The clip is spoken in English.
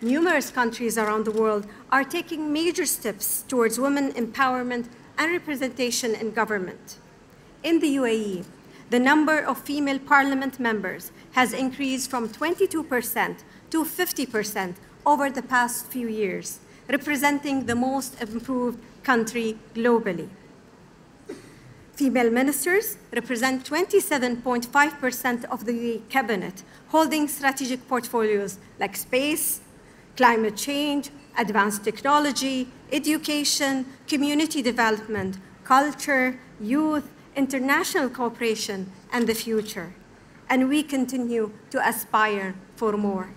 numerous countries around the world are taking major steps towards women empowerment and representation in government. In the UAE, the number of female parliament members has increased from 22% to 50% over the past few years, representing the most improved country globally. Female ministers represent 27.5% of the cabinet, holding strategic portfolios like space, climate change, advanced technology, education, community development, culture, youth, international cooperation, and the future. And we continue to aspire for more.